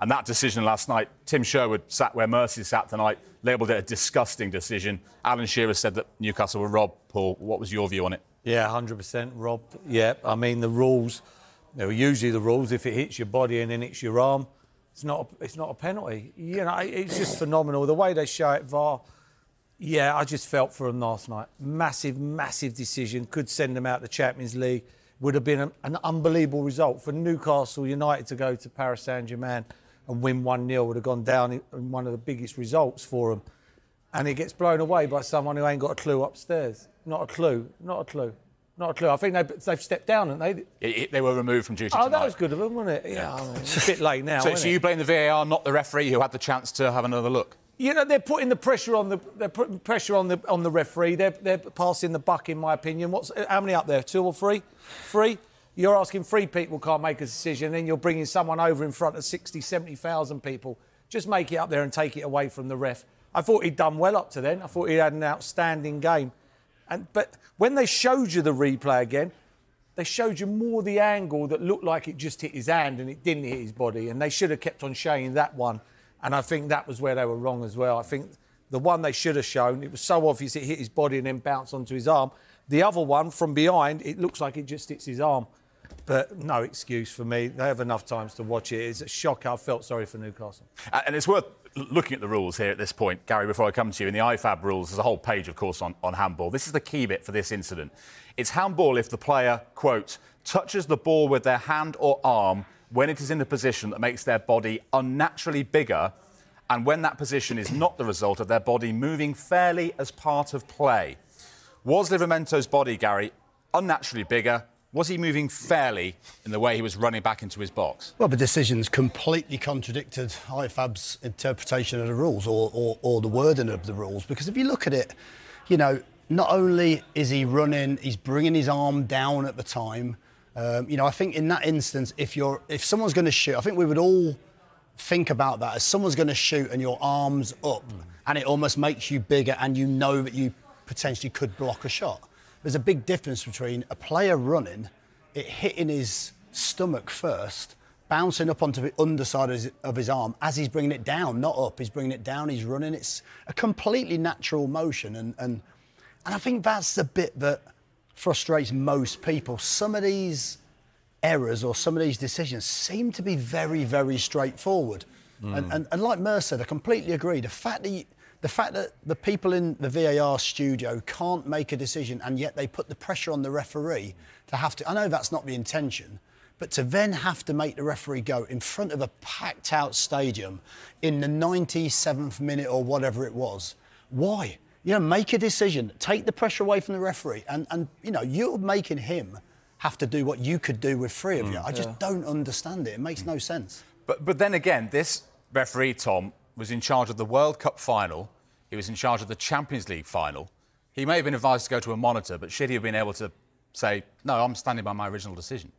And that decision last night, Tim Sherwood sat where Mercy sat tonight, labelled it a disgusting decision. Alan Shearer said that Newcastle were robbed. Paul, what was your view on it? Yeah, 100% robbed. Yeah, I mean, the rules, you usually the rules, if it hits your body and then hits your arm, it's not a, it's not a penalty. You know, it's just phenomenal. The way they show it, VAR, yeah, I just felt for them last night. Massive, massive decision. Could send them out the Champions League. Would have been an, an unbelievable result for Newcastle United to go to Paris Saint Germain and win 1 0. Would have gone down in one of the biggest results for them. And it gets blown away by someone who ain't got a clue upstairs. Not a clue. Not a clue. Not a clue. I think they, they've stepped down, haven't they? It, it, they were removed from duty. Oh, tonight. that was good of them, wasn't it? Yeah, I mean, it's a bit late now. So, so you blame the VAR, not the referee, who had the chance to have another look? You know, they're putting the pressure on the they're putting pressure on the on the referee. They're they're passing the buck, in my opinion. What's how many up there? Two or three? Three. You're asking three people can't make a decision, and then you're bringing someone over in front of 60, 70,000 people. Just make it up there and take it away from the ref. I thought he'd done well up to then. I thought he had an outstanding game. And but when they showed you the replay again, they showed you more the angle that looked like it just hit his hand and it didn't hit his body. And they should have kept on showing that one. And I think that was where they were wrong as well. I think the one they should have shown, it was so obvious it hit his body and then bounced onto his arm. The other one from behind, it looks like it just hits his arm. But no excuse for me. They have enough times to watch it. It's a shock. I felt sorry for Newcastle. And it's worth looking at the rules here at this point, Gary, before I come to you. In the IFAB rules, there's a whole page, of course, on, on handball. This is the key bit for this incident. It's handball if the player, quote, touches the ball with their hand or arm when it is in a position that makes their body unnaturally bigger and when that position is not the result of their body moving fairly as part of play. Was Livramento's body, Gary, unnaturally bigger? Was he moving fairly in the way he was running back into his box? Well, the decision's completely contradicted IFAB's interpretation of the rules or, or, or the wording of the rules. Because if you look at it, you know, not only is he running, he's bringing his arm down at the time. Um, you know, I think in that instance, if you're, if someone's going to shoot, I think we would all think about that as someone's going to shoot and your arms up, and it almost makes you bigger, and you know that you potentially could block a shot. There's a big difference between a player running, it hitting his stomach first, bouncing up onto the underside of his, of his arm as he's bringing it down, not up. He's bringing it down. He's running. It's a completely natural motion, and and and I think that's the bit that frustrates most people. Some of these errors or some of these decisions seem to be very, very straightforward. And, hmm. and, and like Mercer said, I completely agree. The fact that you, the fact that the people in the VAR studio can't make a decision and yet they put the pressure on the referee to have to. I know that's not the intention, but to then have to make the referee go in front of a packed out stadium in the 97th minute or whatever it was, why? You know, make a decision, take the pressure away from the referee, and, and you know, you're making him have to do what you could do with three of you. Mm. I just don't understand it. It makes no sense. But, but then again, this referee, Tom, was in charge of the World Cup final. He was in charge of the Champions League final. He may have been advised to go to a monitor, but should he have been able to say, no, I'm standing by my original decision?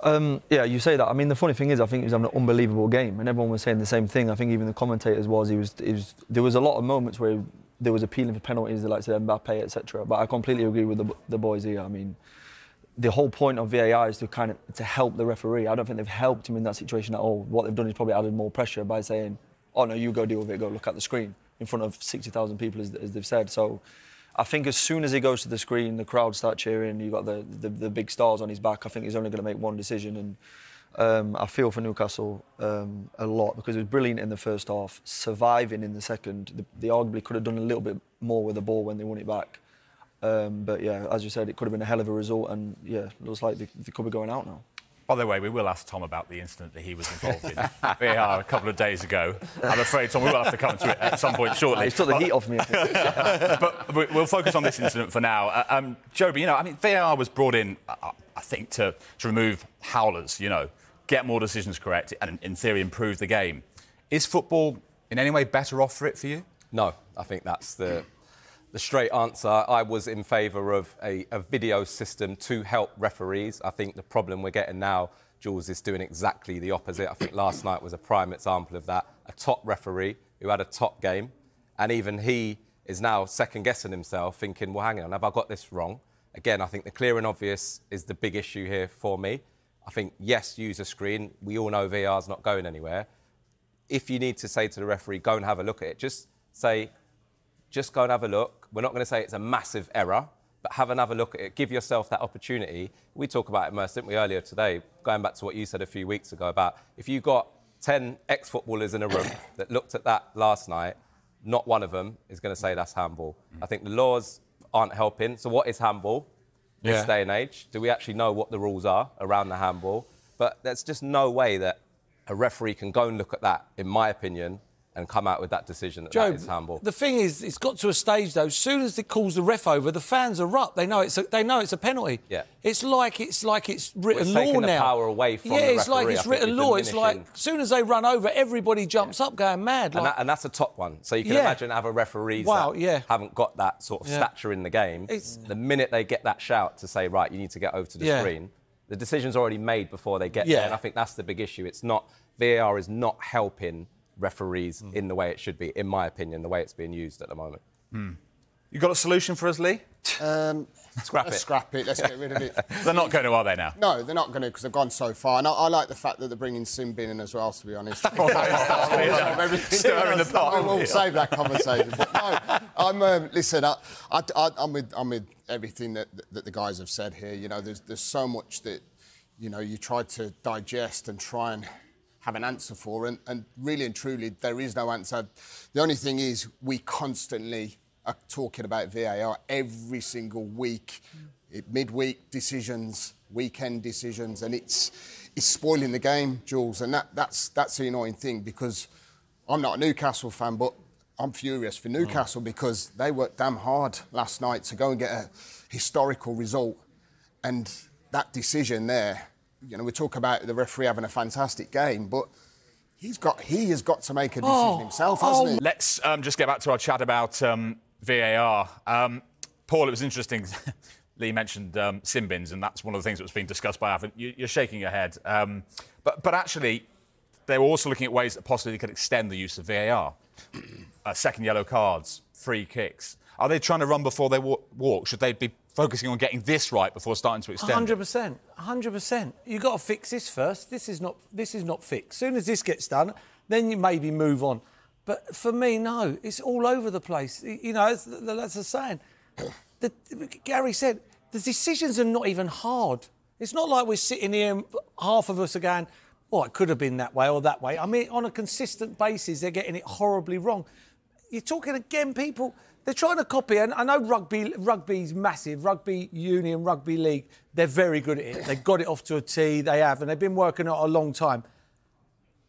Um, yeah, you say that. I mean, the funny thing is, I think he was having an unbelievable game, and everyone was saying the same thing. I think even the commentators was he was. He was there was a lot of moments where there was appealing for penalties, like say Mbappe, etc. But I completely agree with the, the boys here. I mean, the whole point of VAR is to kind of to help the referee. I don't think they've helped him in that situation at all. What they've done is probably added more pressure by saying, "Oh no, you go deal with it. Go look at the screen in front of sixty thousand people," as, as they've said. So. I think as soon as he goes to the screen, the crowd start cheering. You've got the, the the big stars on his back. I think he's only going to make one decision, and um, I feel for Newcastle um, a lot because it was brilliant in the first half, surviving in the second. They, they arguably could have done a little bit more with the ball when they won it back. Um, but yeah, as you said, it could have been a hell of a result, and yeah, it looks like they, they could be going out now. By the way, we will ask Tom about the incident that he was involved in VAR a couple of days ago. I'm afraid, Tom, we will have to come to it at some point shortly. He's took the heat off me. But we- we'll focus on this incident for now. Uh, um, Jobi, you know, I mean, VAR was brought in, uh, I think, to, to remove howlers, you know, get more decisions correct, and in theory, improve the game. Is football in any way better off for it for you? No, I think that's the the straight answer. I was in favour of a, a video system to help referees. I think the problem we're getting now, Jules, is doing exactly the opposite. I think last night was a prime example of that. A top referee who had a top game, and even he is now second guessing himself, thinking, well, hang on, have I got this wrong? Again, I think the clear and obvious is the big issue here for me. I think, yes, use a screen. We all know VAR's not going anywhere. if you need to say to the referee, go and have a look at it, just say, just go and have a look. We're not going to say it's a massive error, but have another look at it. Give yourself that opportunity. We talk about it, Merse, didn't we, earlier today, going back to what you said a few weeks ago about if you got 10 ex footballers in a room that looked at that last night, not one of them is going to say that's handball. I think the laws aren't helping. So, what is handball this Yeah. day and age? Do we actually know what the rules are around the handball? But there's just no way that a referee can go and look at that, in my opinion, and come out with that decision that Joe, that is handball. the thing is, it's got to a stage though. As soon as it calls the ref over, the fans are up. They know it's a, they know it's a penalty. Yeah. It's like it's like it's written It's law now. power away from yeah, it's like it's written law. It's like as soon as they run over, everybody jumps up, going mad. and, that, and that's a top one. So you can Yeah. imagine other referees Wow, that yeah. haven't got that sort of Yeah. stature in the game. It's- the minute they get that shout to say, right, you need to get over to the Yeah. screen, the decision's already made before they get Yeah. there. And I think that's the big issue. It's not VAR is not helping referees Hmm. in the way it should be, in my opinion, the way it's being used at the moment. You got a solution for us, Lee? Um, Scrap it. scrap it. Let's get rid of it. They're not going to, are they now? No, they're not going to because they've gone so far. And I, I like the fact that they're bringing sin bin in as well. To be honest, everything. Stirring the pot. We'll save that conversation. But no, I'm um, listen. I, I, I, I'm with I'm with everything that, that the guys have said here. You know, there's there's so much that you know you try to digest and try and have an answer for, and, and really and truly there is no answer. The only thing is we constantly are talking about VAR every single week, mm. it, midweek decisions, weekend decisions, and it's it's spoiling the game, Jules, and that that's that's the annoying thing because I'm not a Newcastle fan, but I'm furious for mm. Newcastle because they worked damn hard last night to go and get a historical result, and that decision there, you know, we talk about the referee having a fantastic game, but he's got he has got to make a decision himself, hasn't he? Let's um, just get back to our chat about um, VAR. Um, Paul, it was interesting. Lee mentioned um, sin bins, and that's one of the things that was being discussed by IFAB. You, you're shaking your head. Um, but, but actually, they were also looking at ways that possibly they could extend the use of VAR. Uh, second yellow cards, free kicks. Are they trying to run before they wa- walk? Should they be focusing on getting this right before starting to extend? Hundred percent, hundred percent. You got to fix this first. This is not. This is not fixed. Soon as this gets done, then you maybe move on. But for me, no. It's all over the place. You know, that's the saying. The, Gary said the decisions are not even hard. It's not like we're sitting here and half of us are going, "Oh, it could have been that way or that way." I mean, on a consistent basis, they're getting it horribly wrong. You're talking again, people. They're trying to copy, and I know rugby. Rugby's massive. Rugby union, rugby league. They're very good at it. They've got it off to a tee, They have, and they've been working on it a long time.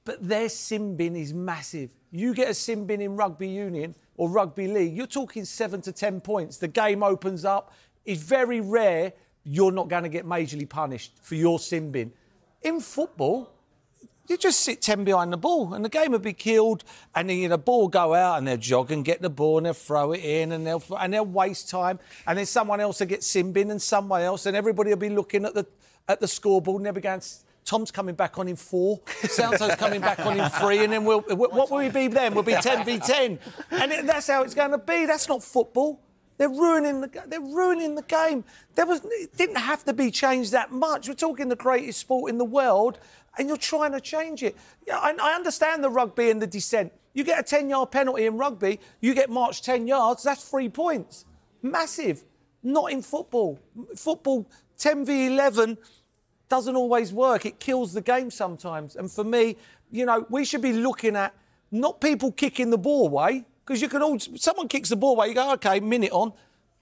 But their sin bin is massive. You get a sin bin in rugby union or rugby league, you're talking seven to ten points. The game opens up. It's very rare you're not going to get majorly punished for your sin bin. In football, you just sit 10 behind the ball and the game will be killed and then the ball go out and they'll jog and get the ball and they'll throw it in and they'll and they'll waste time and then someone else will get sin bin and someone else and everybody will be looking at the at the scoreboard and they'll be going Tom's coming back on in four, Sounds coming back on in three, and then we'll, what will we be then? We'll be 10 v 10. And it, that's how it's going to be. That's not football. They're ruining the they're ruining the game. There was it didn't have to be changed that much. We're talking the greatest sport in the world, and you're trying to change it. Yeah, I, I understand the rugby and the dissent. You get a 10 yard penalty in rugby, you get marched 10 yards, that's three points. Massive. Not in football. Football, 10 v 11 doesn't always work. It kills the game sometimes. And for me, you know, we should be looking at not people kicking the ball away, because you can all, someone kicks the ball away, you go, okay, minute on.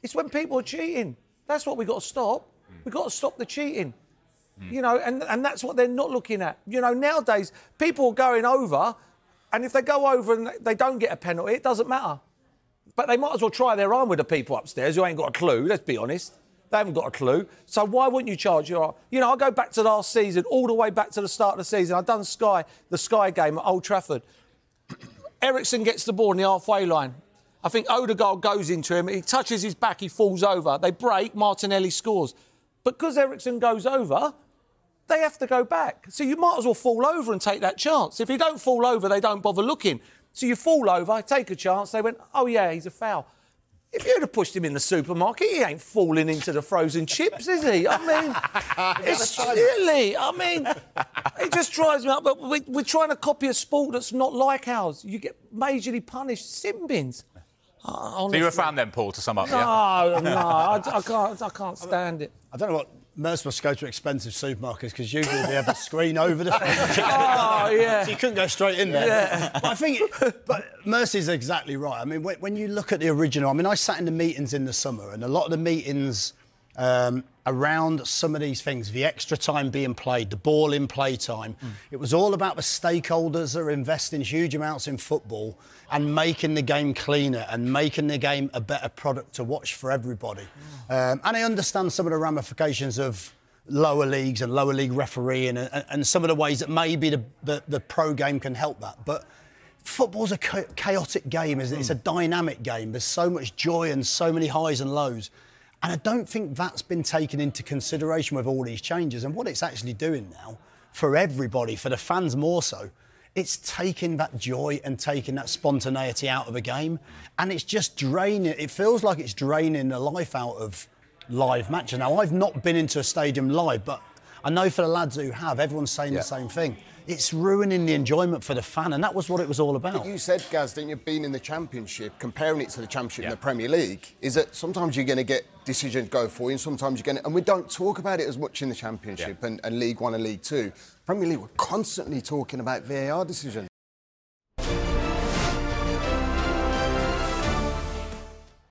It's when people are cheating. That's what we've got to stop. We've got to stop the cheating. You know, and, and that's what they're not looking at. You know, nowadays, people are going over, and if they go over and they don't get a penalty, it doesn't matter. But they might as well try their arm with the people upstairs who ain't got a clue, let's be honest. They haven't got a clue. So why wouldn't you charge your? You know, I go back to last season, all the way back to the start of the season. I've done Sky, the Sky game at Old Trafford. Eriksen gets the ball in the halfway line. I think Odegaard goes into him. He touches his back. He falls over. They break. Martinelli scores. But because Eriksen goes over, they have to go back. So you might as well fall over and take that chance. If you don't fall over, they don't bother looking. So you fall over, take a chance. They went, oh yeah, he's a foul. If you'd have pushed him in the supermarket, he ain't falling into the frozen chips, is he? I mean, it's silly. I mean, it just drives me up. But we, we're trying to copy a sport that's not like ours. You get majorly punished sin bins. Oh, So you're a fan then, Paul, to sum up? Yeah. No, no, I, I can't. I can't stand it. I don't know what. Merse must go to expensive supermarkets because usually they have a screen over the front. Oh yeah. So you couldn't go straight in there. But I think, it, but Mercy's exactly right. I mean, when, when you look at the original, I mean, I sat in the meetings in the summer, and a lot of the meetings um, around some of these things, the extra time being played, the ball in play time, it was all about the stakeholders that are investing huge amounts in football and making the game cleaner and making the game a better product to watch for everybody. Um, and I understand some of the ramifications of lower leagues and lower league refereeing and, and some of the ways that maybe the, the, the pro game can help that. But football's a chaotic game, isn't it? It's a dynamic game. There's so much joy and so many highs and lows. And I don't think that's been taken into consideration with all these changes. And what it's actually doing now, for everybody, for the fans more so, it's taking that joy and taking that spontaneity out of a game. And it's just draining, it feels like it's draining the life out of live matches. Now, I've not been into a stadium live, but I know for the lads who have, everyone's saying Yeah. the same thing. It's ruining the enjoyment for the fan, and that was what it was all about. You said, Gaz, didn't you, being in the Championship, comparing it to the Championship in the Premier League, is that sometimes you're going to get decisions go for you, and sometimes you're going to. And we don't talk about it as much in the Championship and, and League One and League Two. Premier League, we're constantly talking about VAR decisions.